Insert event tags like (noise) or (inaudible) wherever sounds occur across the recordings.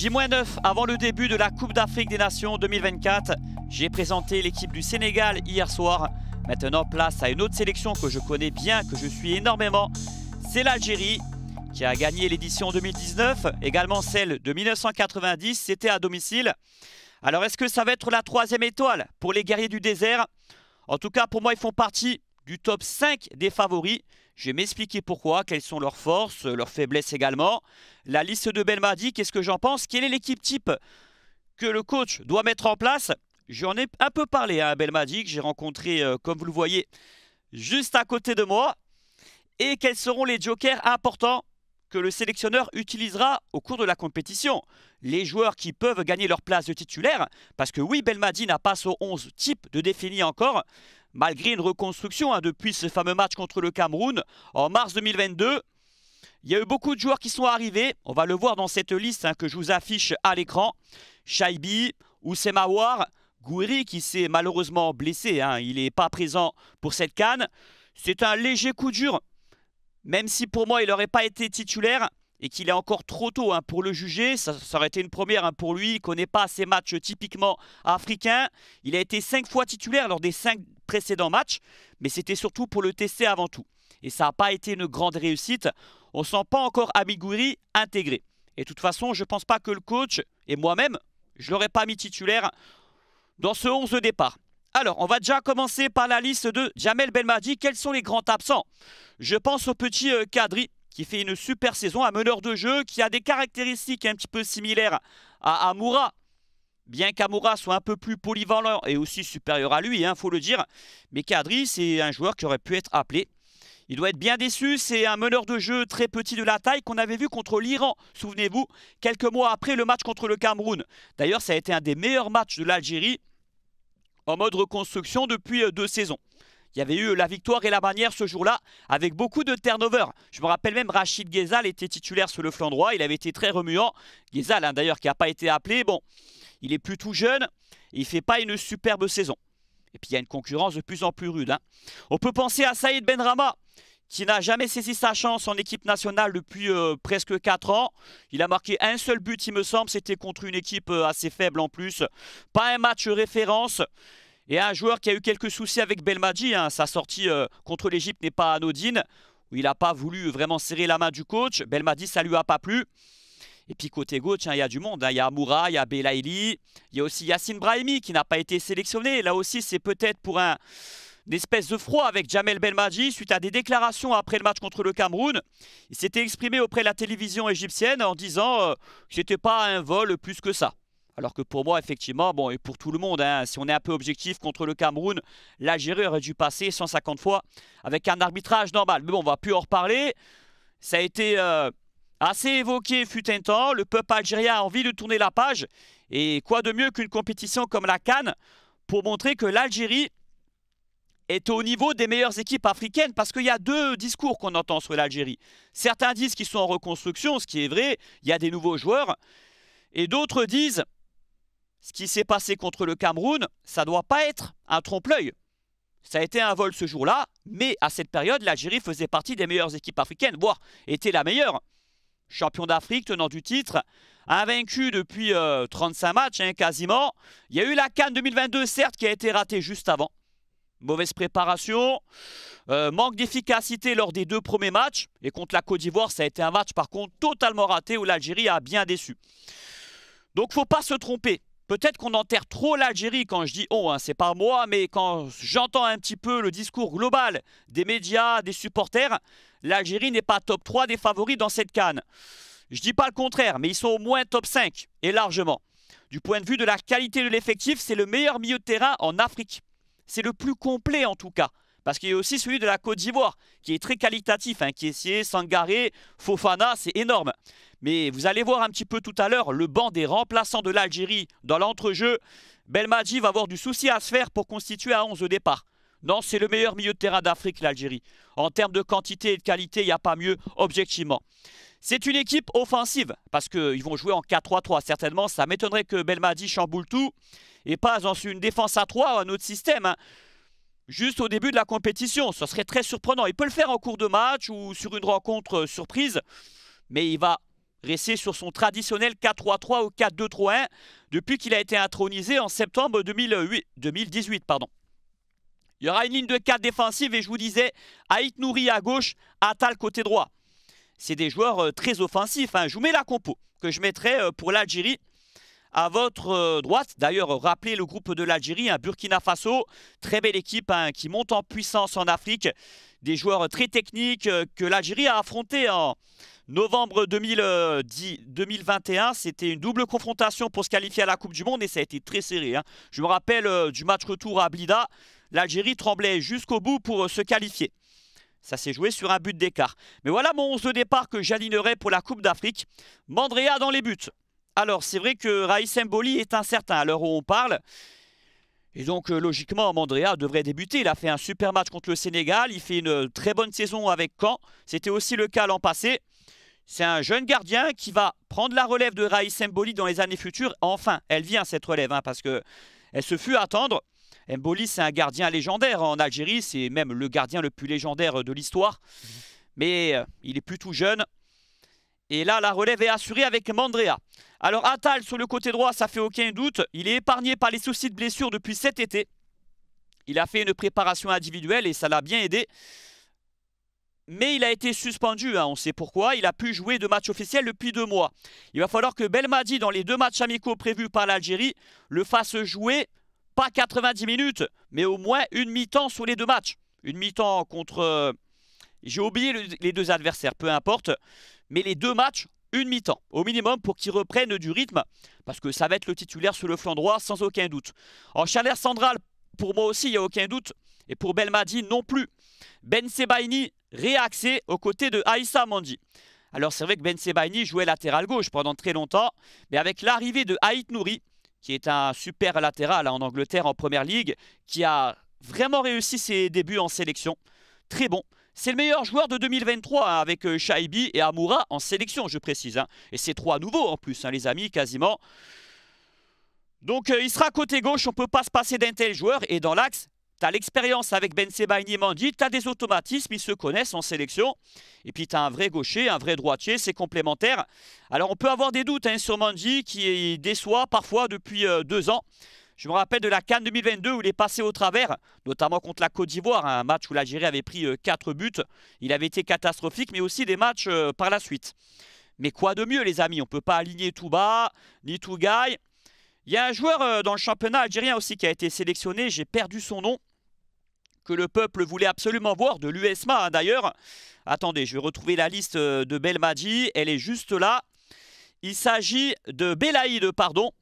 J-9 avant le début de la Coupe d'Afrique des Nations 2024. J'ai présenté l'équipe du Sénégal hier soir. Maintenant, place à une autre sélection que je connais bien, que je suis énormément. C'est l'Algérie qui a gagné l'édition 2019, également celle de 1990, c'était à domicile. Alors est-ce que ça va être la troisième étoile pour les guerriers du désert? En tout cas, pour moi, ils font partie du top 5 des favoris. Je vais m'expliquer pourquoi, quelles sont leurs forces, leurs faiblesses également. La liste de Belmadi, qu'est-ce que j'en pense? Quelle est l'équipe type que le coach doit mettre en place? J'en ai un peu parlé à Belmadi, que j'ai rencontré, euh, comme vous le voyez, juste à côté de moi. Et quels seront les jokers importants que le sélectionneur utilisera au cours de la compétition? Les joueurs qui peuvent gagner leur place de titulaire, parce que oui, Belmadi n'a pas son 11 type de défini encore, malgré une reconstruction hein, depuis ce fameux match contre le Cameroun en mars 2022. Il y a eu beaucoup de joueurs qui sont arrivés. On va le voir dans cette liste hein, que je vous affiche à l'écran. Shaibi, Oussemawar, Gouiri qui s'est malheureusement blessé. Hein. Il n'est pas présent pour cette canne. C'est un léger coup dur. Même si pour moi il n'aurait pas été titulaire et qu'il est encore trop tôt pour le juger, ça, aurait été une première pour lui. Il ne connaît pas ces matchs typiquement africains. Il a été cinq fois titulaire lors des cinq précédents matchs, mais c'était surtout pour le tester avant tout. Et ça n'a pas été une grande réussite. On ne sent pas encore Amiguri intégré. Et de toute façon, je ne pense pas que le coach et moi-même, je ne l'aurais pas mis titulaire dans ce 11 de départ. Alors, on va déjà commencer par la liste de Jamel Belmadi. Quels sont les grands absents? Je pense au petit euh, qui fait une super saison, un meneur de jeu, qui a des caractéristiques un petit peu similaires à Amoura, Bien qu'Amoura soit un peu plus polyvalent et aussi supérieur à lui, il hein, faut le dire, mais Kadri, c'est un joueur qui aurait pu être appelé. Il doit être bien déçu, c'est un meneur de jeu très petit de la taille qu'on avait vu contre l'Iran, souvenez-vous, quelques mois après le match contre le Cameroun. D'ailleurs, ça a été un des meilleurs matchs de l'Algérie en mode reconstruction depuis euh, deux saisons. Il y avait eu la victoire et la manière ce jour-là avec beaucoup de turnover. Je me rappelle même Rachid Ghezal était titulaire sur le flanc droit. Il avait été très remuant. Ghezal, hein, d'ailleurs, qui n'a pas été appelé. Bon, il est plus tout jeune, il ne fait pas une superbe saison. Et puis il y a une concurrence de plus en plus rude. Hein. On peut penser à Saïd Benrama, qui n'a jamais saisi sa chance en équipe nationale depuis euh, presque 4 ans. Il a marqué un seul but, il me semble, c'était contre une équipe euh, assez faible en plus. Pas un match référence. Et un joueur qui a eu quelques soucis avec Belmadi, hein. sa sortie euh, contre l'Égypte n'est pas anodine, il n'a pas voulu vraiment serrer la main du coach. Belmadi, ça lui a pas plu. Et puis côté gauche, hein, il y a du monde. Hein. Il y a Amoura, il y a Belaïli. Il y a aussi Yassine Brahimi qui n'a pas été sélectionné. Là aussi, c'est peut-être pour un, une espèce de froid avec Jamel Belmadi suite à des déclarations après le match contre le Cameroun. Il s'était exprimé auprès de la télévision égyptienne en disant euh, que ce n'était pas un vol plus que ça. Alors que pour moi, effectivement, bon, et pour tout le monde, hein, si on est un peu objectif contre le Cameroun, l'Algérie aurait dû passer 150 fois avec un arbitrage normal. Mais bon, on va plus en reparler. Ça a été euh, assez évoqué fut un temps. Le peuple algérien a envie de tourner la page. Et quoi de mieux qu'une compétition comme la Cannes pour montrer que l'Algérie est au niveau des meilleures équipes africaines? Parce qu'il y a deux discours qu'on entend sur l'Algérie. Certains disent qu'ils sont en reconstruction, ce qui est vrai, il y a des nouveaux joueurs. Et d'autres disent ce qui s'est passé contre le Cameroun, ça ne doit pas être un trompe-l'œil. Ça a été un vol ce jour-là, mais à cette période, l'Algérie faisait partie des meilleures équipes africaines, voire était la meilleure. Champion d'Afrique, tenant du titre, invaincu depuis 35 euh, matchs, hein, quasiment. Il y a eu la Cannes 2022, certes, qui a été ratée juste avant. Mauvaise préparation, euh, manque d'efficacité lors des deux premiers matchs. Et contre la Côte d'Ivoire, ça a été un match par contre totalement raté où l'Algérie a bien déçu. Donc faut pas se tromper. Peut-être qu'on enterre trop l'Algérie quand je dis oh, hein, c'est pas moi, mais quand j'entends un petit peu le discours global des médias, des supporters, l'Algérie n'est pas top 3 des favoris dans cette canne. Je dis pas le contraire, mais ils sont au moins top 5, et largement. Du point de vue de la qualité de l'effectif, c'est le meilleur milieu de terrain en Afrique. C'est le plus complet en tout cas. Parce qu'il y a aussi celui de la Côte d'Ivoire, qui est très qualitatif. Hein, Sangaré, Fofana, c'est énorme. Mais vous allez voir un petit peu tout à l'heure le banc des remplaçants de l'Algérie dans l'entrejeu. Belmadi va avoir du souci à se faire pour constituer un 11 au départ. Non, c'est le meilleur milieu de terrain d'Afrique, l'Algérie. En termes de quantité et de qualité, il n'y a pas mieux, objectivement. C'est une équipe offensive, parce qu'ils vont jouer en 4-3-3, certainement. Ça m'étonnerait que Belmadi chamboule tout, et pas dans une défense à 3 un autre système. Hein. Juste au début de la compétition, ce serait très surprenant. Il peut le faire en cours de match ou sur une rencontre euh, surprise, mais il va resté sur son traditionnel 4-3-3 ou 4-2-3-1 depuis qu'il a été intronisé en septembre 2008, 2018. Pardon. Il y aura une ligne de 4 défensive et je vous disais, Haït Nouri à gauche, Atal côté droit. C'est des joueurs euh, très offensifs. Hein. Je vous mets la compo que je mettrai euh, pour l'Algérie à votre euh, droite. D'ailleurs, rappelez le groupe de l'Algérie, un Burkina Faso, très belle équipe hein, qui monte en puissance en Afrique. Des joueurs très techniques que l'Algérie a affronté en novembre 2021. C'était une double confrontation pour se qualifier à la Coupe du Monde et ça a été très serré. Hein. Je me rappelle du match retour à Blida l'Algérie tremblait jusqu'au bout pour euh, se qualifier. Ça s'est joué sur un but d'écart. Mais voilà mon 11 de départ que j'alignerai pour la Coupe d'Afrique. Mandrea dans les buts. Alors, c'est vrai que Raïs Mboli est incertain à l'heure où on parle. Et donc, euh, logiquement, Mandrea devrait débuter. Il a fait un super match contre le Sénégal. Il fait une très bonne saison avec Caen. C'était aussi le cas l'an passé. C'est un jeune gardien qui va prendre la relève de Raïs Mboli dans les années futures. Enfin, elle vient cette relève, hein, parce que elle se fut attendre. Mboli, c'est un gardien légendaire en Algérie, c'est même le gardien le plus légendaire de l'histoire. Mais euh, il est plutôt jeune. Et là, la relève est assurée avec Mandrea. Alors Attal sur le côté droit, ça fait aucun doute. Il est épargné par les soucis de blessure depuis cet été. Il a fait une préparation individuelle et ça l'a bien aidé. Mais il a été suspendu, hein, on sait pourquoi. Il a pu jouer de matchs officiels depuis deux mois. Il va falloir que Belmadi, dans les deux matchs amicaux prévus par l'Algérie, le fasse jouer pas 90 minutes, mais au moins une mi-temps sur les deux matchs. Une mi-temps contre... Euh, j'ai oublié les deux adversaires, peu importe. Mais les deux matchs, une mi-temps, au minimum, pour qu'ils reprennent du rythme. Parce que ça va être le titulaire sur le flanc droit, sans aucun doute. En chaleur centrale, pour moi aussi, il n'y a aucun doute. Et pour Belmadi, non plus. Ben Sebaini, réaxé aux côtés de Aïssa Mandi. Alors c'est vrai que Ben Sebaini jouait latéral gauche pendant très longtemps, mais avec l'arrivée de Haït Nouri, qui est un super latéral en Angleterre en Première Ligue, qui a vraiment réussi ses débuts en sélection. Très bon. C'est le meilleur joueur de 2023 hein, avec euh, Shaibi et Amoura en sélection, je précise. Hein. Et c'est trois nouveaux en plus, hein, les amis, quasiment. Donc euh, il sera côté gauche, on ne peut pas se passer d'un tel joueur. Et dans l'axe, tu as l'expérience avec Ben Sebaini et Mandi, tu as des automatismes, ils se connaissent en sélection. Et puis tu as un vrai gaucher, un vrai droitier, c'est complémentaire. Alors on peut avoir des doutes hein, sur Mandi qui déçoit parfois depuis euh, deux ans. Je me rappelle de la Cannes 2022 où il est passé au travers, notamment contre la Côte d'Ivoire, un match où l'Algérie avait pris 4 euh, buts. Il avait été catastrophique, mais aussi des matchs euh, par la suite. Mais quoi de mieux, les amis? On ne peut pas aligner tout bas, ni tout gaille. Il y a un joueur dans le championnat algérien aussi qui a été sélectionné, j'ai perdu son nom que le peuple voulait absolument voir, de l'USMA hein, d'ailleurs. Attendez, je vais retrouver la liste euh, de Belmadi, elle est juste là. Il s'agit de Belaïd, pardon,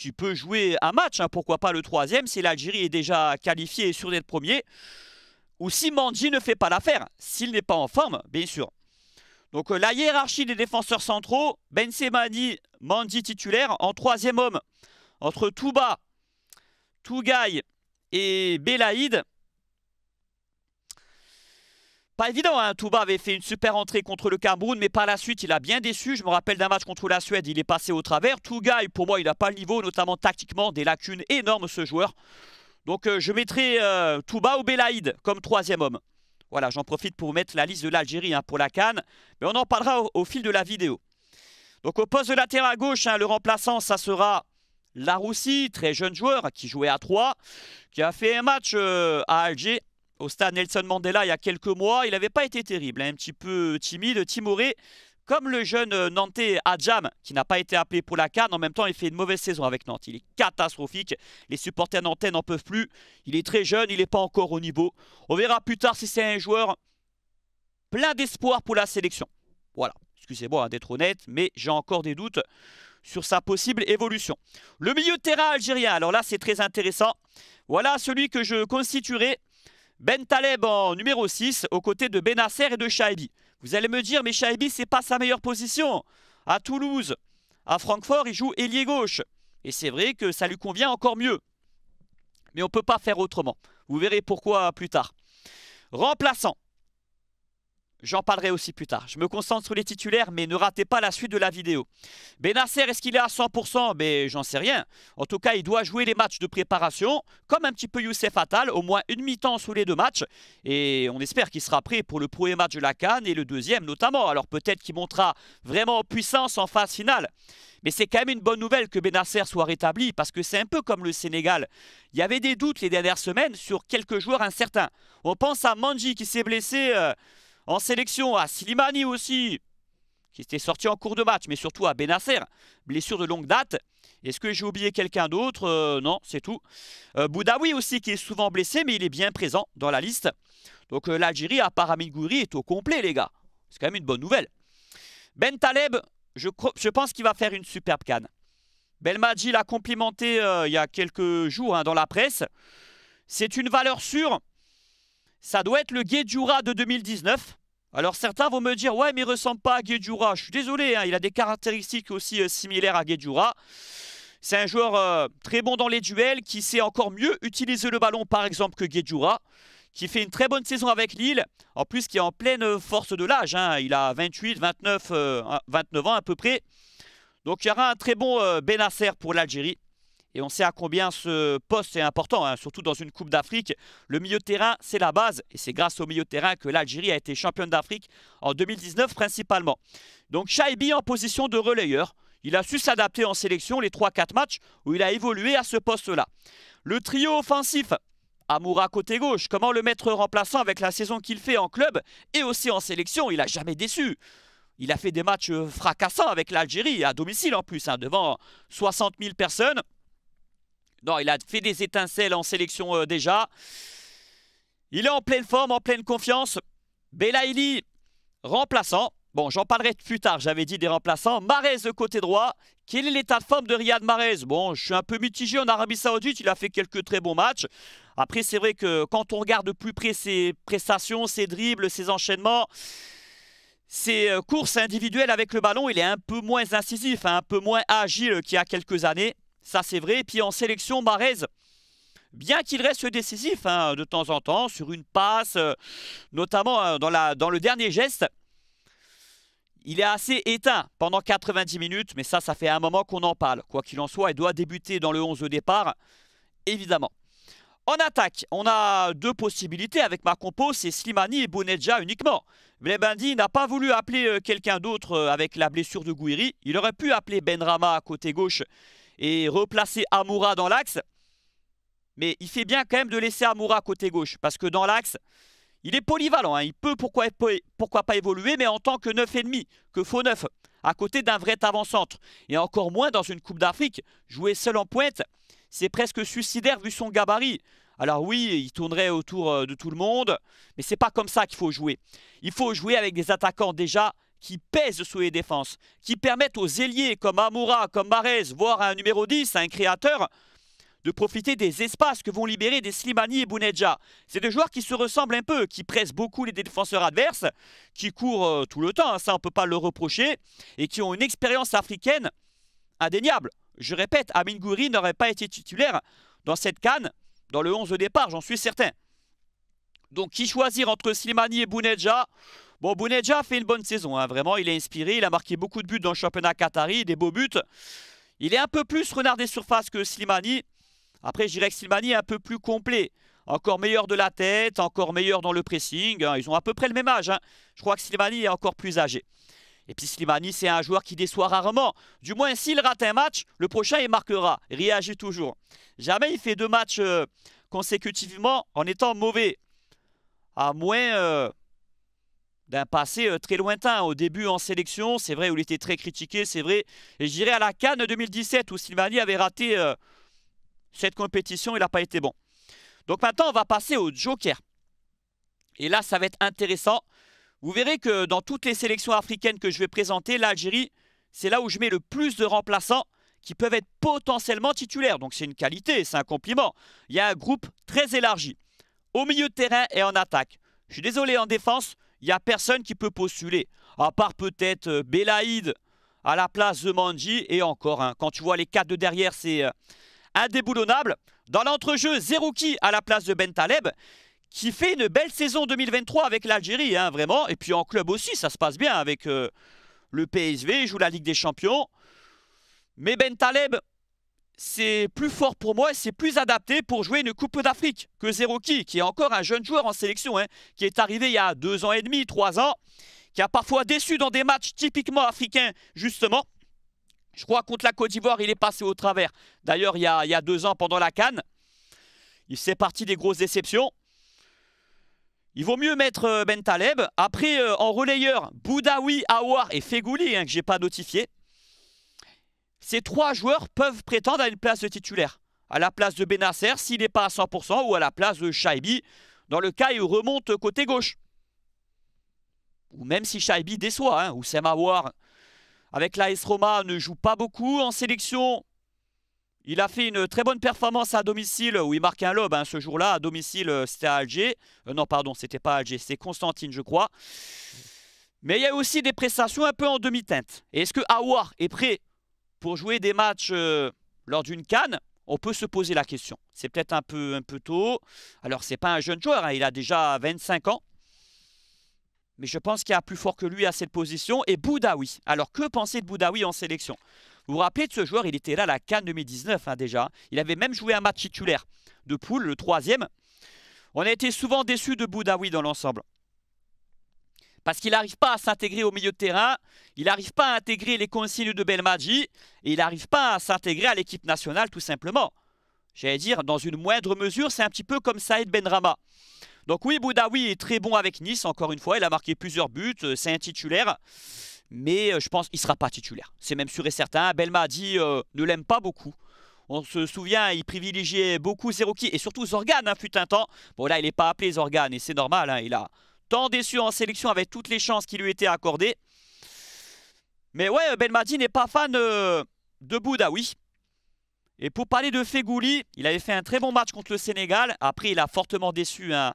qui peut jouer un match, hein, pourquoi pas le troisième, si l'Algérie est déjà qualifiée et sûre d'être premier. Ou si Mandi ne fait pas l'affaire, s'il n'est pas en forme, bien sûr. Donc euh, la hiérarchie des défenseurs centraux, Ben Semani, Mandi titulaire, en troisième homme, entre Touba, Tougaï et Belaïd. Pas évident, hein. Touba avait fait une super entrée contre le Cameroun, mais par la suite, il a bien déçu. Je me rappelle d'un match contre la Suède, il est passé au travers. Tougaï, pour moi, il n'a pas le niveau, notamment tactiquement, des lacunes énormes, ce joueur. Donc, euh, je mettrai euh, Touba ou Belaïd comme troisième homme. Voilà, j'en profite pour mettre la liste de l'Algérie hein, pour la Cannes, mais on en parlera au, fil de la vidéo. Donc, au poste de latéral gauche, hein, le remplaçant, ça sera Laroussi, très jeune joueur qui jouait à 3, qui a fait un match euh, à Alger au stade Nelson Mandela il y a quelques mois. Il n'avait pas été terrible, hein, un petit peu timide, timoré. Comme le jeune euh, Nantais Adjam, qui n'a pas été appelé pour la Cannes, en même temps, il fait une mauvaise saison avec Nantes. Il est catastrophique. Les supporters nantais n'en peuvent plus. Il est très jeune, il n'est pas encore au niveau. On verra plus tard si c'est un joueur plein d'espoir pour la sélection. Voilà, excusez-moi hein, d'être honnête, mais j'ai encore des doutes sur sa possible évolution. Le milieu de terrain algérien, alors là c'est très intéressant. Voilà celui que je constituerai ben Taleb en numéro 6 aux côtés de Benasser et de Shaibi. Vous allez me dire, mais Shaibi, c'est pas sa meilleure position. À Toulouse, à Francfort, il joue ailier gauche. Et c'est vrai que ça lui convient encore mieux. Mais on ne peut pas faire autrement. Vous verrez pourquoi plus tard. Remplaçant. J'en parlerai aussi plus tard. Je me concentre sur les titulaires, mais ne ratez pas la suite de la vidéo. Benasser, est-ce qu'il est à 100% Ben, j'en sais rien. En tout cas, il doit jouer les matchs de préparation, comme un petit peu Youssef Attal, au moins une mi-temps sous les deux matchs. Et on espère qu'il sera prêt pour le premier match de la Cannes et le deuxième notamment. Alors peut-être qu'il montera vraiment en puissance en phase finale. Mais c'est quand même une bonne nouvelle que Benasser soit rétabli parce que c'est un peu comme le Sénégal. Il y avait des doutes les dernières semaines sur quelques joueurs incertains. On pense à Manji qui s'est blessé euh, en sélection, à Slimani aussi, qui était sorti en cours de match, mais surtout à Benasser, blessure de longue date. Est-ce que j'ai oublié quelqu'un d'autre? Euh, Non, c'est tout. Euh, Boudaoui aussi qui est souvent blessé, mais il est bien présent dans la liste. Donc l'Algérie, à part est au complet, les gars. C'est quand même une bonne nouvelle. Ben Taleb, je, pense qu'il va faire une superbe canne. Belmadji l'a complimenté euh, il y a quelques jours hein, dans la presse. C'est une valeur sûre. Ça doit être le Guedjura de 2019. Alors certains vont me dire, ouais mais il ressemble pas à Guedjura. Je suis désolé, hein, il a des caractéristiques aussi euh, similaires à Guedjura. C'est un joueur euh, très bon dans les duels, qui sait encore mieux utiliser le ballon par exemple que Guedjura qui fait une très bonne saison avec Lille. En plus, qui est en pleine force de l'âge. Hein. Il a 28, 29, 29 ans à peu près. Donc il y aura un très bon euh, Benasser pour l'Algérie. Et on sait à combien ce poste est important, hein, surtout dans une Coupe d'Afrique. Le milieu de terrain, c'est la base. Et c'est grâce au milieu de terrain que l'Algérie a été championne d'Afrique en 2019 principalement. Donc Shaibi en position de relayeur. Il a su s'adapter en sélection les 3-4 matchs où il a évolué à ce poste-là. Le trio offensif, Amoura côté gauche, comment le mettre remplaçant avec la saison qu'il fait en club et aussi en sélection Il n'a jamais déçu. Il a fait des matchs fracassants avec l'Algérie, à domicile en plus, hein, devant 60 000 personnes. Non, il a fait des étincelles en sélection euh, déjà. Il est en pleine forme, en pleine confiance. Belaïli, remplaçant. Bon, j'en parlerai plus tard, j'avais dit des remplaçants. Marez côté droit. Quel est l'état de forme de Riyad Mahrez? Bon, je suis un peu mitigé en Arabie Saoudite, il a fait quelques très bons matchs. Après, c'est vrai que quand on regarde de plus près ses prestations, ses dribbles, ses enchaînements, ses euh, courses individuelles avec le ballon, il est un peu moins incisif, hein, un peu moins agile qu'il y a quelques années. Ça, c'est vrai. Et puis en sélection, Mahrez, bien qu'il reste décisif hein, de temps en temps sur une passe, euh, notamment euh, dans, le dernier geste, il est assez éteint pendant 90 minutes, mais ça, ça fait un moment qu'on en parle. Quoi qu'il en soit, il doit débuter dans le 11 de départ, évidemment. En attaque, on a deux possibilités avec ma compo, c'est Slimani et Bounedja uniquement. Blebendi n'a pas voulu appeler euh, quelqu'un d'autre euh, avec la blessure de Gouiri. Il aurait pu appeler Benrama à côté gauche et replacer Amoura dans l'axe. Mais il fait bien quand même de laisser Amoura côté gauche parce que dans l'axe, il est polyvalent, hein. il peut pourquoi, pas évoluer, mais en tant que et demi, que faux neuf, à côté d'un vrai avant-centre. Et encore moins dans une Coupe d'Afrique, jouer seul en pointe, c'est presque suicidaire vu son gabarit. Alors oui, il tournerait autour euh, de tout le monde, mais c'est pas comme ça qu'il faut jouer. Il faut jouer avec des attaquants déjà qui pèsent sous les défenses, qui permettent aux ailiers comme Amoura, comme Marez, voire un numéro 10, un créateur, de profiter des espaces que vont libérer des Slimani et Bounedja. C'est des joueurs qui se ressemblent un peu, qui pressent beaucoup les défenseurs adverses, qui courent euh, tout le temps, hein, ça on ne peut pas le reprocher, et qui ont une expérience africaine indéniable. Je répète, Amin Gouri n'aurait pas été titulaire dans cette canne, dans le 11 de départ, j'en suis certain. Donc qui choisir entre Slimani et Bounedja? Bon, Bounedja a fait une bonne saison, hein, vraiment, il est inspiré, il a marqué beaucoup de buts dans le championnat qatari, des beaux buts. Il est un peu plus renard des surfaces que Slimani, après, je dirais que Slimani est un peu plus complet. Encore meilleur de la tête, encore meilleur dans le pressing. Hein. Ils ont à peu près le même âge. Hein. Je crois que Slimani est encore plus âgé. Et puis Slimani, c'est un joueur qui déçoit rarement. Du moins, s'il rate un match, le prochain, il marquera. Il réagit toujours. Jamais il fait deux matchs euh, consécutivement en étant mauvais. À moins euh, d'un passé euh, très lointain. Au début en sélection, c'est vrai, où il était très critiqué, c'est vrai. Et je dirais à la Cannes 2017, où Slimani avait raté cette compétition, il n'a pas été bon. Donc maintenant, on va passer au Joker. Et là, ça va être intéressant. Vous verrez que dans toutes les sélections africaines que je vais présenter, l'Algérie, c'est là où je mets le plus de remplaçants qui peuvent être potentiellement titulaires. Donc c'est une qualité, c'est un compliment. Il y a un groupe très élargi. Au milieu de terrain et en attaque. Je suis désolé, en défense, il n'y a personne qui peut postuler. À part peut-être euh, Belaïd à la place de Manji. Et encore, quand tu vois les quatre de derrière, c'est euh, indéboulonnable. Dans l'entrejeu, Zerouki à la place de Ben Taleb. qui fait une belle saison 2023 avec l'Algérie, hein, vraiment. Et puis en club aussi, ça se passe bien avec euh, le PSV, il joue la Ligue des Champions. Mais Ben Taleb, c'est plus fort pour moi, c'est plus adapté pour jouer une Coupe d'Afrique que Zeroki, qui est encore un jeune joueur en sélection, hein, qui est arrivé il y a deux ans et demi, trois ans, qui a parfois déçu dans des matchs typiquement africains, justement. Je crois contre la Côte d'Ivoire, il est passé au travers. D'ailleurs, il, y a deux ans pendant la Cannes. Il fait partie des grosses déceptions. Il vaut mieux mettre euh, Ben Taleb. Après, euh, en relayeur, Boudaoui, Aouar et Fegouli, hein, que je n'ai pas notifié. Ces trois joueurs peuvent prétendre à une place de titulaire. À la place de Benasser, s'il n'est pas à 100%, ou à la place de Shaibi, dans le cas où il remonte côté gauche. Ou même si Shaibi déçoit, hein, ou Semawar, avec l'AS Roma, ne joue pas beaucoup en sélection. Il a fait une très bonne performance à domicile où il marque un lob hein, ce jour-là. À domicile, euh, c'était à Alger. Euh, non, pardon, c'était pas Alger, c'est Constantine, je crois. Mais il y a aussi des prestations un peu en demi-teinte. Est-ce que Aouar est prêt pour jouer des matchs euh, lors d'une canne On peut se poser la question. C'est peut-être un peu, un peu tôt. Alors, c'est pas un jeune joueur, hein, il a déjà 25 ans. Mais je pense qu'il y a plus fort que lui à cette position. Et Boudaoui. Alors, que penser de Boudaoui en sélection? Vous vous rappelez de ce joueur? Il était là à la Cannes 2019 hein, déjà. Il avait même joué un match titulaire de poule, le troisième. On a été souvent déçus de Boudaoui dans l'ensemble. Parce qu'il n'arrive pas à s'intégrer au milieu de terrain, il n'arrive pas à intégrer les consignes de Belmadji, et il n'arrive pas à s'intégrer à l'équipe nationale tout simplement. J'allais dire, dans une moindre mesure, c'est un petit peu comme Saïd Benrama. Donc oui, Boudaoui est très bon avec Nice, encore une fois, il a marqué plusieurs buts, euh, c'est un titulaire mais euh, je pense qu'il ne sera pas titulaire. C'est même sûr et certain. Belma dit euh, ne l'aime pas beaucoup. On se souvient, il privilégiait beaucoup Zeroki et surtout Zorgan, hein, fut un temps. Bon, là, il n'est pas appelé Zorgan et c'est normal. Hein, il a tant déçu en sélection avec toutes les chances qui lui étaient accordées. Mais ouais, Belmadi n'est pas fan euh, de Boudaoui. Et pour parler de Fegouli, il avait fait un très bon match contre le Sénégal. Après, il a fortement déçu hein,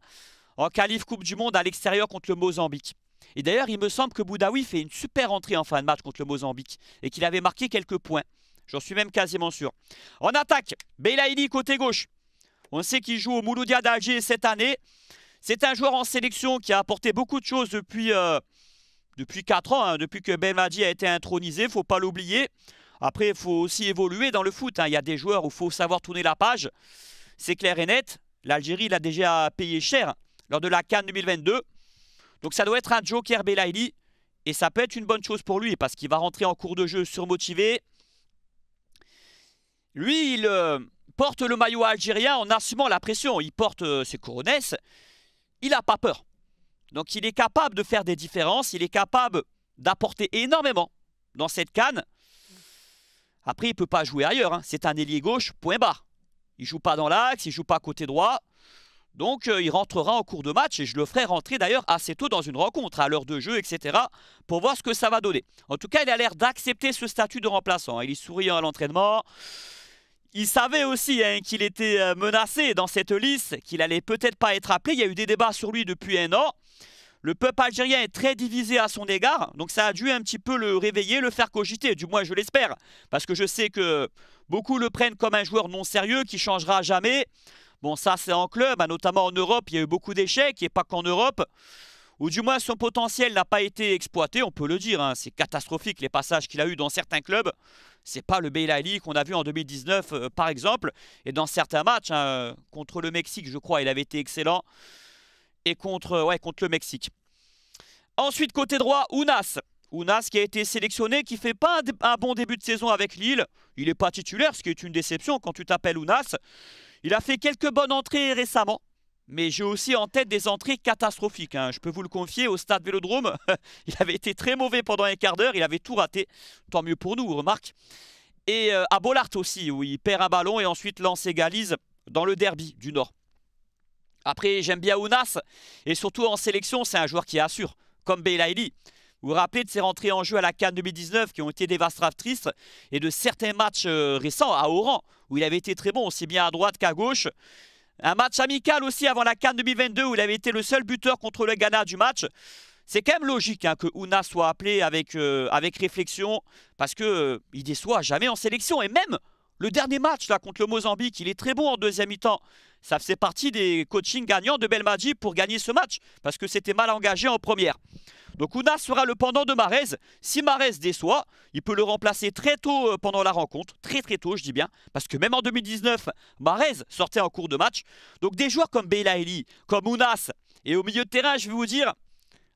en qualif Coupe du Monde à l'extérieur contre le Mozambique. Et d'ailleurs, il me semble que Boudaoui fait une super entrée en fin de match contre le Mozambique et qu'il avait marqué quelques points. J'en suis même quasiment sûr. En attaque, Belaïli côté gauche. On sait qu'il joue au Mouloudia d'Alger cette année. C'est un joueur en sélection qui a apporté beaucoup de choses depuis, euh, depuis 4 ans, hein, depuis que Belmadi a été intronisé, il ne faut pas l'oublier. Après, il faut aussi évoluer dans le foot. Hein. Il y a des joueurs où il faut savoir tourner la page. C'est clair et net. L'Algérie l'a déjà payé cher lors de la Cannes 2022. Donc ça doit être un Joker Belaïli. Et ça peut être une bonne chose pour lui parce qu'il va rentrer en cours de jeu surmotivé. Lui, il euh, porte le maillot algérien en assumant la pression. Il porte euh, ses couronnesses. Il n'a pas peur. Donc il est capable de faire des différences. Il est capable d'apporter énormément dans cette canne. Après, il ne peut pas jouer ailleurs. Hein. C'est un ailier gauche, point barre. Il ne joue pas dans l'axe, il ne joue pas côté droit. Donc euh, il rentrera en cours de match et je le ferai rentrer d'ailleurs assez tôt dans une rencontre, à l'heure de jeu, etc. pour voir ce que ça va donner. En tout cas, il a l'air d'accepter ce statut de remplaçant. Il est souriant à l'entraînement. Il savait aussi hein, qu'il était euh, menacé dans cette liste, qu'il allait peut-être pas être appelé. Il y a eu des débats sur lui depuis un an. Le peuple algérien est très divisé à son égard, donc ça a dû un petit peu le réveiller, le faire cogiter, du moins je l'espère, parce que je sais que beaucoup le prennent comme un joueur non sérieux qui changera jamais. Bon, ça, c'est en club, hein, notamment en Europe. Il y a eu beaucoup d'échecs, et pas qu'en Europe. Ou du moins, son potentiel n'a pas été exploité, on peut le dire. Hein. C'est catastrophique les passages qu'il a eu dans certains clubs. C'est pas le Beilali qu'on a vu en 2019, euh, par exemple. Et dans certains matchs, hein, contre le Mexique, je crois, il avait été excellent. Et contre, ouais, contre le Mexique. Ensuite, côté droit, Ounas. Ounas qui a été sélectionné, qui fait pas un, bon début de saison avec Lille. Il n'est pas titulaire, ce qui est une déception quand tu t'appelles Ounas. Il a fait quelques bonnes entrées récemment, mais j'ai aussi en tête des entrées catastrophiques. Hein. Je peux vous le confier, au stade Vélodrome, (laughs) il avait été très mauvais pendant un quart d'heure, il avait tout raté. Tant mieux pour nous, remarque. Et euh, à Bollard aussi, où il perd un ballon et ensuite lance égalise dans le derby du Nord. Après, j'aime bien Ounas, et surtout en sélection, c'est un joueur qui assure, comme Belaïli. Vous vous rappelez de ses rentrées en jeu à la Cannes 2019 qui ont été dévastatrices et de certains matchs euh, récents à Oran où il avait été très bon aussi bien à droite qu'à gauche. Un match amical aussi avant la Cannes 2022 où il avait été le seul buteur contre le Ghana du match. C'est quand même logique hein, que Ouna soit appelé avec, euh, réflexion parce qu'il euh, déçoit jamais en sélection et même Le dernier match là contre le Mozambique, il est très bon en deuxième mi-temps. Ça faisait partie des coachings gagnants de Belmadi pour gagner ce match parce que c'était mal engagé en première. Donc Ounas sera le pendant de Marez. Si Marez déçoit, il peut le remplacer très tôt euh, pendant la rencontre. Très très tôt, je dis bien. Parce que même en 2019, Marez sortait en cours de match. Donc des joueurs comme Belaïli, comme Ounas, et au milieu de terrain, je vais vous dire,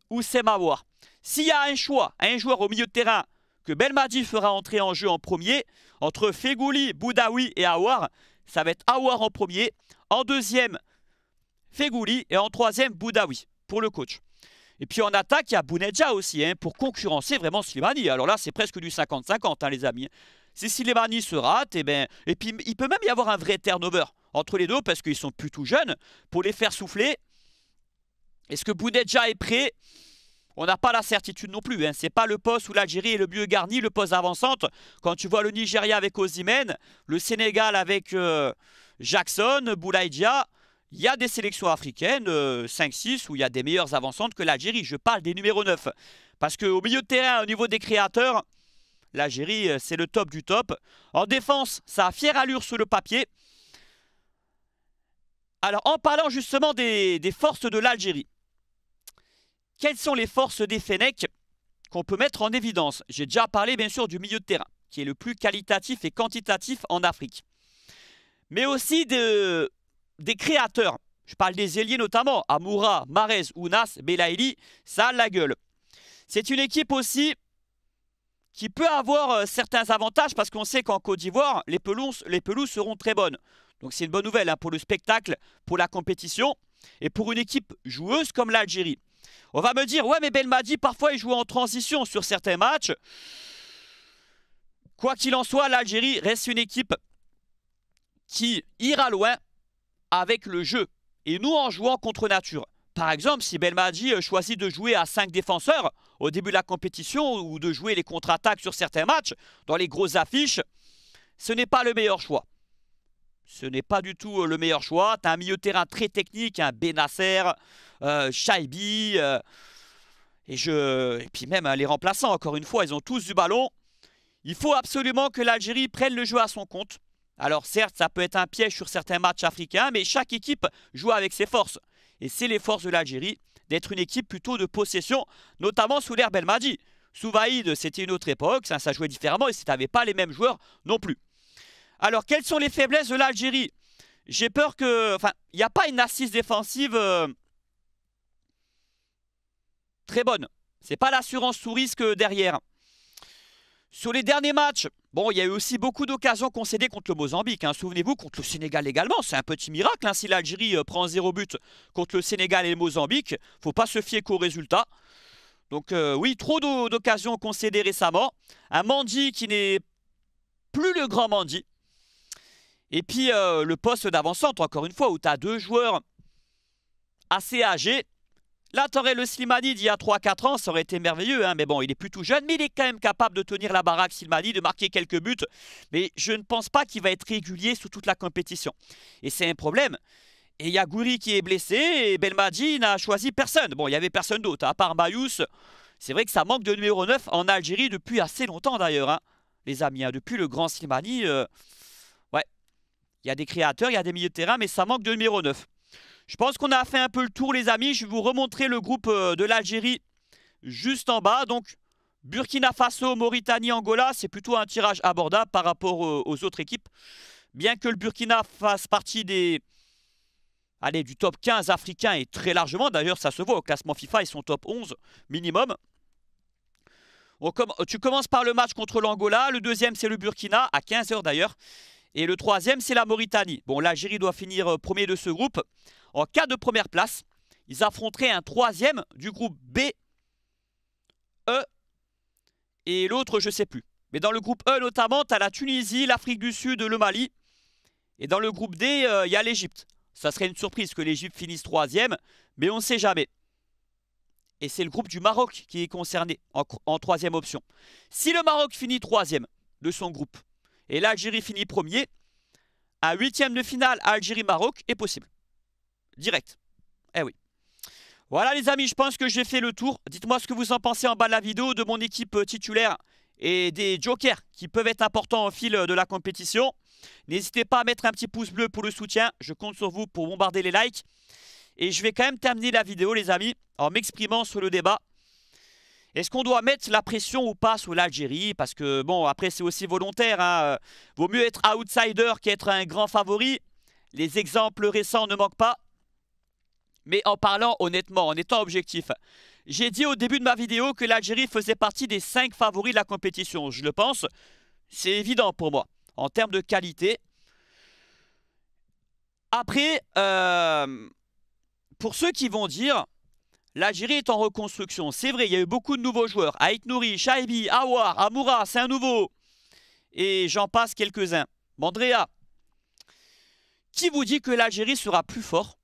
où c'est Mawa. S'il y a un choix, un joueur au milieu de terrain que Belmadi fera entrer en jeu en premier, entre Fegouli, Boudaoui et Awar, ça va être Awar en premier. En deuxième, Fegouli et en troisième, Boudaoui pour le coach. Et puis en attaque, il y a Bounedja aussi, hein, pour concurrencer vraiment Slimani. Alors là, c'est presque du 50-50, hein, les amis. Si Slimani se rate, et, eh ben, et puis il peut même y avoir un vrai turnover entre les deux, parce qu'ils sont plus tout jeunes, pour les faire souffler. Est-ce que Bounedja est prêt? On n'a pas la certitude non plus. Hein. Ce n'est pas le poste où l'Algérie est le mieux garni, le poste avançante. Quand tu vois le Nigeria avec Ozimen, le Sénégal avec euh, Jackson, Boulaïdia, il y a des sélections africaines, 5-6, euh, où il y a des meilleures avançantes que l'Algérie. Je parle des numéros 9. Parce qu'au milieu de terrain, au niveau des créateurs, l'Algérie, euh, c'est le top du top. En défense, ça a fière allure sur le papier. Alors, en parlant justement des, forces de l'Algérie, quelles sont les forces des Fennecs qu'on peut mettre en évidence? J'ai déjà parlé, bien sûr, du milieu de terrain, qui est le plus qualitatif et quantitatif en Afrique. Mais aussi de, des créateurs. Je parle des ailiers notamment, Amoura, Marez, Ounas, Belaïli, ça a la gueule. C'est une équipe aussi qui peut avoir euh, certains avantages parce qu'on sait qu'en Côte d'Ivoire, les pelouses, seront très bonnes. Donc c'est une bonne nouvelle hein, pour le spectacle, pour la compétition et pour une équipe joueuse comme l'Algérie. On va me dire, ouais mais Belmadi parfois il joue en transition sur certains matchs. Quoi qu'il en soit, l'Algérie reste une équipe qui ira loin avec le jeu et nous en jouant contre nature. Par exemple, si Belmadi euh, choisit de jouer à 5 défenseurs au début de la compétition ou de jouer les contre-attaques sur certains matchs, dans les grosses affiches, ce n'est pas le meilleur choix. Ce n'est pas du tout euh, le meilleur choix. Tu as un milieu de terrain très technique, un Benasser, Shaibi, euh, et puis même hein, les remplaçants, encore une fois, ils ont tous du ballon. Il faut absolument que l'Algérie prenne le jeu à son compte. Alors certes, ça peut être un piège sur certains matchs africains, mais chaque équipe joue avec ses forces. Et c'est les forces de l'Algérie d'être une équipe plutôt de possession, notamment sous l'ère Belmadi. Sous Vaïd, c'était une autre époque, ça, jouait différemment et tu n'avais pas les mêmes joueurs non plus. Alors, quelles sont les faiblesses de l'Algérie? J'ai peur que... Enfin, il n'y a pas une assise défensive euh, très bonne. C'est pas l'assurance sous risque derrière. Sur les derniers matchs, bon, il y a eu aussi beaucoup d'occasions concédées contre le Mozambique. Hein. Souvenez-vous, contre le Sénégal également, c'est un petit miracle. Hein. Si l'Algérie euh, prend zéro but contre le Sénégal et le Mozambique, faut pas se fier qu'aux résultats. Donc euh, oui, trop d'occasions concédées récemment. Un Mandi qui n'est plus le grand Mandi. Et puis euh, le poste d'avancante, encore une fois, où tu as deux joueurs assez âgés Là, le Slimani d'il y a 3-4 ans, ça aurait été merveilleux, hein, mais bon, il est plus tout jeune, mais il est quand même capable de tenir la baraque Slimani, de marquer quelques buts, mais je ne pense pas qu'il va être régulier sous toute la compétition. Et c'est un problème. Et il y a Gouri qui est blessé, et Belmadi n'a choisi personne. Bon, il y avait personne d'autre, à part Mayous. C'est vrai que ça manque de numéro 9 en Algérie depuis assez longtemps d'ailleurs, hein, les amis. Hein. depuis le grand Slimani, euh, ouais, il y a des créateurs, il y a des milieux de terrain, mais ça manque de numéro 9. Je pense qu'on a fait un peu le tour, les amis. Je vais vous remontrer le groupe euh, de l'Algérie juste en bas. Donc, Burkina Faso, Mauritanie, Angola, c'est plutôt un tirage abordable par rapport aux autres équipes. Bien que le Burkina fasse partie des... Allez, du top 15 africain et très largement, d'ailleurs ça se voit au classement FIFA, ils sont top 11 minimum. tu commences par le match contre l'Angola, le deuxième c'est le Burkina, à 15h d'ailleurs, et le troisième c'est la Mauritanie. Bon, l'Algérie doit finir euh, premier de ce groupe. En cas de première place, ils affronteraient un troisième du groupe B, E et l'autre, je ne sais plus. Mais dans le groupe E notamment, tu as la Tunisie, l'Afrique du Sud, le Mali. Et dans le groupe D, euh, il y a l'Égypte. Ça serait une surprise que l'Égypte finisse troisième, mais on ne sait jamais. Et c'est le groupe du Maroc qui est concerné en, en troisième option. Si le Maroc finit troisième de son groupe et l'Algérie finit premier, un huitième de finale Algérie-Maroc est possible direct. Eh oui. Voilà les amis, je pense que j'ai fait le tour. Dites-moi ce que vous en pensez en bas de la vidéo de mon équipe euh, titulaire et des jokers qui peuvent être importants au fil de la compétition. N'hésitez pas à mettre un petit pouce bleu pour le soutien. Je compte sur vous pour bombarder les likes. Et je vais quand même terminer la vidéo, les amis, en m'exprimant sur le débat. Est-ce qu'on doit mettre la pression ou pas sur l'Algérie? Parce que, bon, après, c'est aussi volontaire. Hein. Vaut mieux être outsider qu'être un grand favori. Les exemples récents ne manquent pas. Mais en parlant honnêtement, en étant objectif, j'ai dit au début de ma vidéo que l'Algérie faisait partie des 5 favoris de la compétition. Je le pense. C'est évident pour moi. En termes de qualité. Après, euh, pour ceux qui vont dire l'Algérie est en reconstruction, c'est vrai, il y a eu beaucoup de nouveaux joueurs. Aït Nouri, Shaibi, Awar, Amoura, c'est un nouveau. Et j'en passe quelques-uns. Mandrea. Qui vous dit que l'Algérie sera plus fort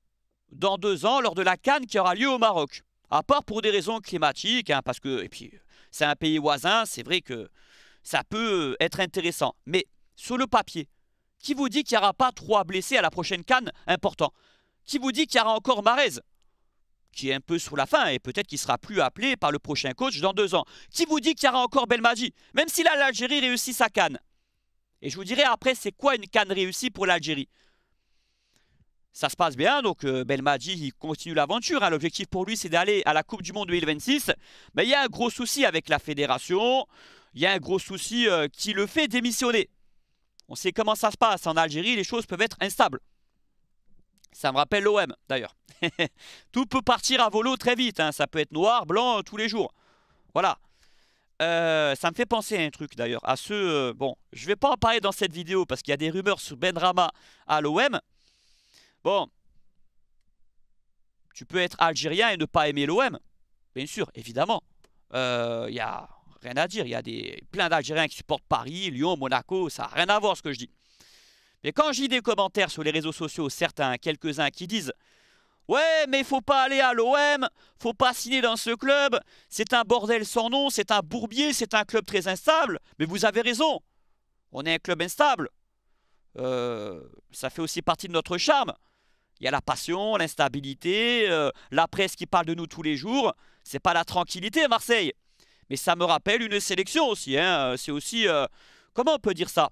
dans deux ans lors de la Cannes qui aura lieu au Maroc À part pour des raisons climatiques, hein, parce que, et puis, c'est un pays voisin, c'est vrai que ça peut être intéressant. Mais sur le papier, qui vous dit qu'il n'y aura pas trois blessés à la prochaine Cannes important? Qui vous dit qu'il y aura encore Marez qui est un peu sur la fin et peut-être qu'il sera plus appelé par le prochain coach dans deux ans? Qui vous dit qu'il y aura encore Belmadi Même si là, l'Algérie réussit sa canne? Et je vous dirai après, c'est quoi une canne réussie pour l'Algérie? Ça se passe bien, donc euh, Belmadi il continue l'aventure. Hein. L'objectif pour lui c'est d'aller à la Coupe du Monde 2026. Mais il y a un gros souci avec la fédération. Il y a un gros souci euh, qui le fait démissionner. On sait comment ça se passe. En Algérie, les choses peuvent être instables. Ça me rappelle l'OM d'ailleurs. (laughs) Tout peut partir à volo très vite. Hein. Ça peut être noir, blanc tous les jours. Voilà. Euh, ça me fait penser à un truc d'ailleurs. À. Euh, bon, je vais pas en parler dans cette vidéo parce qu'il y a des rumeurs sur Benrama à l'OM. Bon. Tu peux être algérien et ne pas aimer l'OM. Bien sûr, évidemment. Il euh, n'y a rien à dire. Il y a des, plein d'Algériens qui supportent Paris, Lyon, Monaco. Ça n'a rien à voir ce que je dis. Et quand j'ai des commentaires sur les réseaux sociaux, certains, quelques-uns qui disent Ouais, mais il faut pas aller à l'OM, faut pas signer dans ce club, c'est un bordel sans nom, c'est un bourbier, c'est un club très instable. Mais vous avez raison, on est un club instable. Euh, ça fait aussi partie de notre charme. Il y a la passion, l'instabilité, euh, la presse qui parle de nous tous les jours. C'est pas la tranquillité, Marseille. Mais ça me rappelle une sélection aussi. Hein. C'est aussi. Euh, comment on peut dire ça?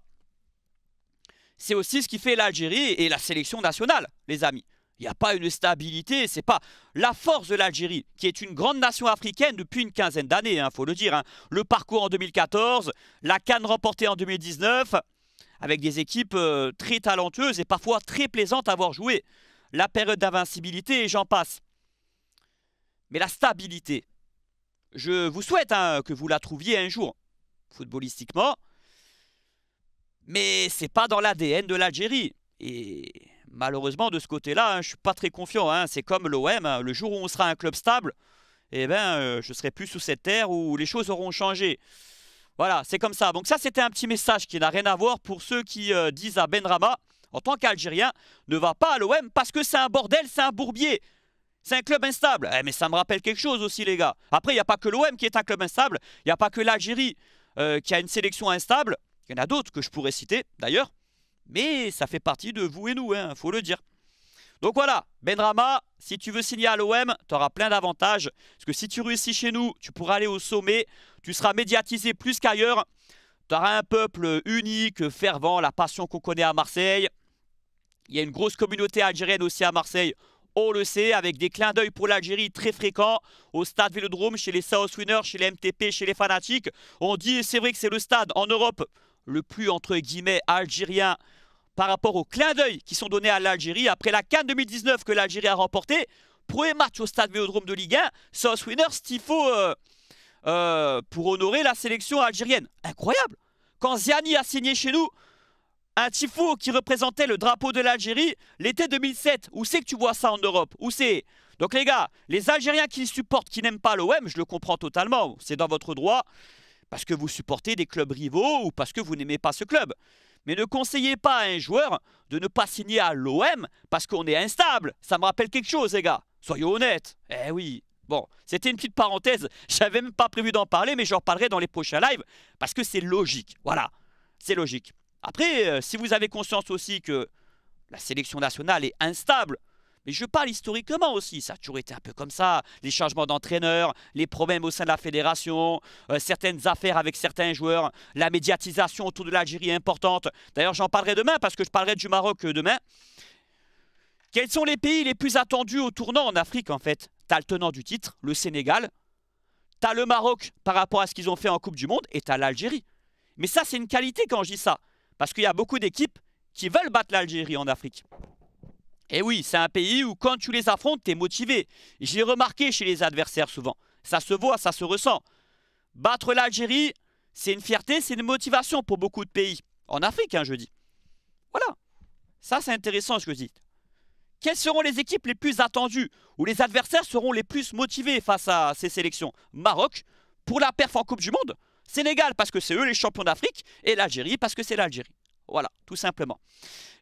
C'est aussi ce qui fait l'Algérie et la sélection nationale, les amis. Il n'y a pas une stabilité, c'est pas la force de l'Algérie, qui est une grande nation africaine depuis une quinzaine d'années, il hein, faut le dire. Hein. Le parcours en 2014, la Cannes remportée en 2019, avec des équipes euh, très talentueuses et parfois très plaisantes à voir jouer. La période d'invincibilité et j'en passe. Mais la stabilité, je vous souhaite hein, que vous la trouviez un jour, footballistiquement. Mais c'est pas dans l'ADN de l'Algérie. Et malheureusement, de ce côté-là, hein, je suis pas très confiant. Hein. C'est comme l'OM. Hein. Le jour où on sera un club stable, eh ben, euh, je serai plus sous cette terre où les choses auront changé. Voilà, c'est comme ça. Donc ça, c'était un petit message qui n'a rien à voir pour ceux qui euh, disent à Benrama, en tant qu'Algérien, ne va pas à l'OM parce que c'est un bordel, c'est un bourbier. C'est un club instable. Eh, mais ça me rappelle quelque chose aussi, les gars. Après, il n'y a pas que l'OM qui est un club instable. Il n'y a pas que l'Algérie euh, qui a une sélection instable. Il y en a d'autres que je pourrais citer d'ailleurs, mais ça fait partie de vous et nous, il hein, faut le dire. Donc voilà, Benrama, si tu veux signer à l'OM, tu auras plein d'avantages. Parce que si tu réussis chez nous, tu pourras aller au sommet, tu seras médiatisé plus qu'ailleurs. Tu auras un peuple unique, fervent, la passion qu'on connaît à Marseille. Il y a une grosse communauté algérienne aussi à Marseille, on le sait, avec des clins d'œil pour l'Algérie très fréquents au stade Vélodrome, chez les South Winners, chez les MTP, chez les fanatiques. On dit, c'est vrai que c'est le stade en Europe le plus entre guillemets algérien par rapport aux clins d'œil qui sont donnés à l'Algérie après la Cannes 2019 que l'Algérie a remporté. Premier match au stade Vélodrome de Ligue 1, South Winners, tifo euh, euh, pour honorer la sélection algérienne. Incroyable Quand Ziani a signé chez nous, un tifo qui représentait le drapeau de l'Algérie l'été 2007. Où c'est que tu vois ça en Europe? Où c'est? Donc les gars, les Algériens qui supportent, qui n'aiment pas l'OM, je le comprends totalement, c'est dans votre droit parce que vous supportez des clubs rivaux ou parce que vous n'aimez pas ce club. Mais ne conseillez pas à un joueur de ne pas signer à l'OM parce qu'on est instable. Ça me rappelle quelque chose, les gars. Soyons honnêtes. Eh oui. Bon, c'était une petite parenthèse. (laughs) J'avais même pas prévu d'en parler, mais j'en parlerai dans les prochains lives parce que c'est logique. Voilà, c'est logique. Après, euh, si vous avez conscience aussi que la sélection nationale est instable, Mais je parle historiquement aussi, ça a toujours été un peu comme ça. Les changements d'entraîneur, les problèmes au sein de la fédération, euh, certaines affaires avec certains joueurs, la médiatisation autour de l'Algérie est importante. D'ailleurs, j'en parlerai demain parce que je parlerai du Maroc euh, demain. Quels sont les pays les plus attendus au tournant en Afrique en fait? T'as le tenant du titre, le Sénégal. T'as le Maroc par rapport à ce qu'ils ont fait en Coupe du Monde et t'as l'Algérie. Mais ça, c'est une qualité quand je dis ça. Parce qu'il y a beaucoup d'équipes qui veulent battre l'Algérie en Afrique. Et oui, c'est un pays où quand tu les affrontes, tu es motivé. J'ai remarqué chez les adversaires souvent. Ça se voit, ça se ressent. Battre l'Algérie, c'est une fierté, c'est une motivation pour beaucoup de pays. En Afrique, hein, je dis. Voilà. Ça, c'est intéressant ce que je dis. Quelles seront les équipes les plus attendues ou les adversaires seront les plus motivés face à ces sélections? Maroc pour la perf en Coupe du Monde, Sénégal parce que c'est eux les champions d'Afrique et l'Algérie parce que c'est l'Algérie. Voilà, tout simplement.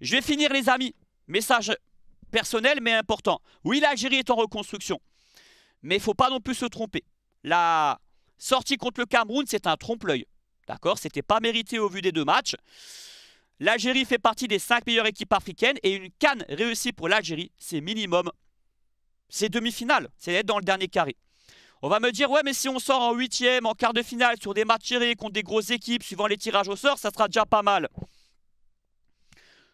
Je vais finir les amis. Message personnel mais important. Oui, l'Algérie est en reconstruction. Mais il ne faut pas non plus se tromper. La sortie contre le Cameroun, c'est un trompe-l'œil. D'accord C'était pas mérité au vu des deux matchs. L'Algérie fait partie des cinq meilleures équipes africaines et une canne réussie pour l'Algérie, c'est minimum. C'est demi-finale, c'est être dans le dernier carré. On va me dire, ouais, mais si on sort en huitième, en quart de finale, sur des matchs tirés contre des grosses équipes, suivant les tirages au sort, ça sera déjà pas mal.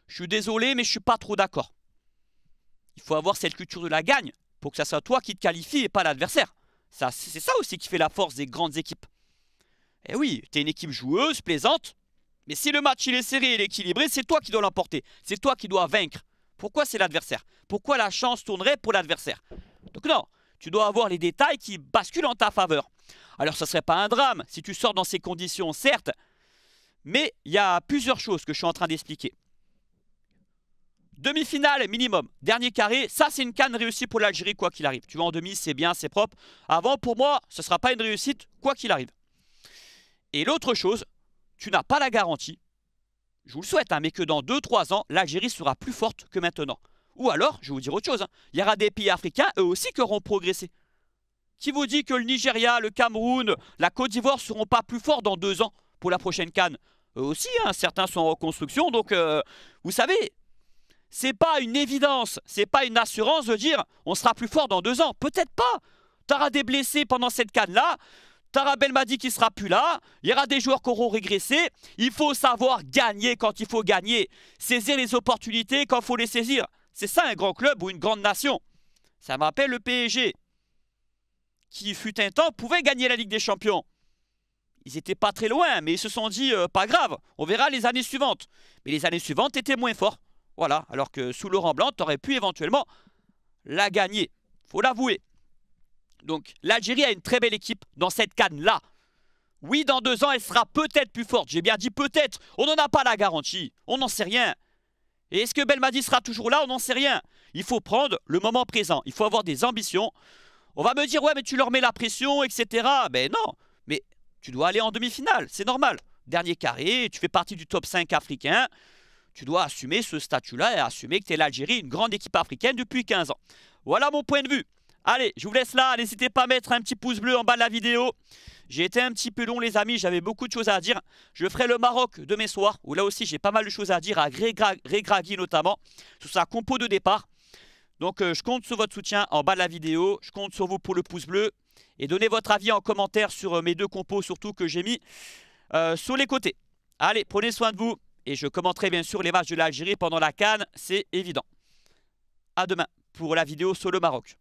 Je suis désolé, mais je suis pas trop d'accord. Il faut avoir cette culture de la gagne pour que ça soit toi qui te qualifie et pas l'adversaire. C'est ça aussi qui fait la force des grandes équipes. Eh oui, tu es une équipe joueuse, plaisante, mais si le match il est serré et équilibré, c'est toi qui dois l'emporter. C'est toi qui dois vaincre. Pourquoi c'est l'adversaire? Pourquoi la chance tournerait pour l'adversaire? Donc non, tu dois avoir les détails qui basculent en ta faveur. Alors ce ne serait pas un drame si tu sors dans ces conditions, certes, mais il y a plusieurs choses que je suis en train d'expliquer. Demi-finale minimum. Dernier carré, ça c'est une canne réussie pour l'Algérie quoi qu'il arrive. Tu vas en demi, c'est bien, c'est propre. Avant, pour moi, ce ne sera pas une réussite quoi qu'il arrive. Et l'autre chose, tu n'as pas la garantie, je vous le souhaite, hein, mais que dans 2-3 ans, l'Algérie sera plus forte que maintenant. Ou alors, je vais vous dire autre chose, hein, il y aura des pays africains, eux aussi, qui auront progressé. Qui vous dit que le Nigeria, le Cameroun, la Côte d'Ivoire ne seront pas plus forts dans 2 ans pour la prochaine canne Eux aussi, hein, certains sont en reconstruction, donc euh, vous savez, c'est pas une évidence, c'est pas une assurance de dire on sera plus fort dans deux ans. Peut-être pas. Tu auras des blessés pendant cette canne-là. Tara Belmadi qui sera plus là. Il y aura des joueurs qui auront régressé. Il faut savoir gagner quand il faut gagner. Saisir les opportunités quand il faut les saisir. C'est ça un grand club ou une grande nation. Ça m'appelle le PSG. Qui fut un temps pouvait gagner la Ligue des Champions. Ils n'étaient pas très loin, mais ils se sont dit euh, pas grave, on verra les années suivantes. Mais les années suivantes étaient moins forts. Voilà, alors que sous Laurent Blanc, tu aurais pu éventuellement la gagner. faut l'avouer. Donc l'Algérie a une très belle équipe dans cette canne-là. Oui, dans deux ans, elle sera peut-être plus forte. J'ai bien dit peut-être. On n'en a pas la garantie. On n'en sait rien. Et est-ce que Belmadi sera toujours là? On n'en sait rien. Il faut prendre le moment présent. Il faut avoir des ambitions. On va me dire, ouais, mais tu leur mets la pression, etc. Ben non. Mais tu dois aller en demi-finale. C'est normal. Dernier carré, tu fais partie du top 5 africain tu dois assumer ce statut-là et assumer que tu es l'Algérie, une grande équipe africaine depuis 15 ans. Voilà mon point de vue. Allez, je vous laisse là. N'hésitez pas à mettre un petit pouce bleu en bas de la vidéo. J'ai été un petit peu long les amis, j'avais beaucoup de choses à dire. Je ferai le Maroc demain soir, où là aussi j'ai pas mal de choses à dire, à Regragui notamment, sur sa compo de départ. Donc euh, je compte sur votre soutien en bas de la vidéo, je compte sur vous pour le pouce bleu. Et donnez votre avis en commentaire sur euh, mes deux compos, surtout que j'ai mis euh, sur les côtés. Allez, prenez soin de vous. Et je commenterai bien sûr les matchs de l'Algérie pendant la Cannes, c'est évident. A demain pour la vidéo sur le Maroc.